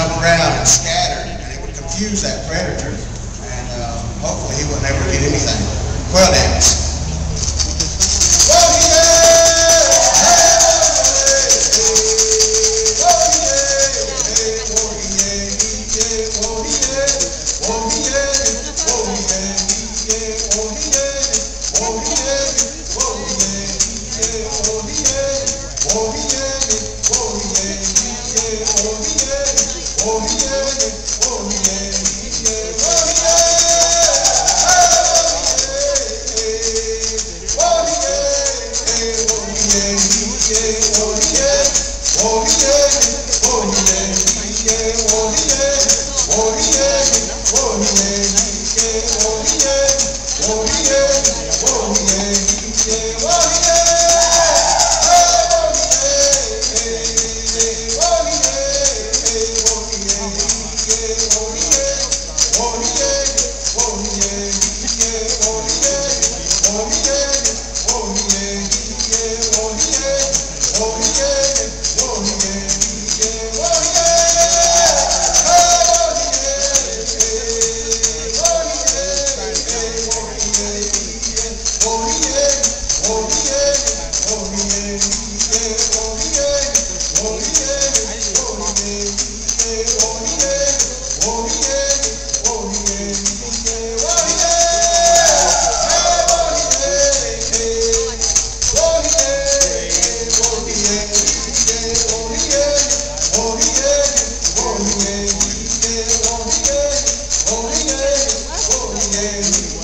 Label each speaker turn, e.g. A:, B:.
A: jump around and scattered, and it would confuse that predator, and uh, hopefully he would never get anything. Quail dance. Quail dance.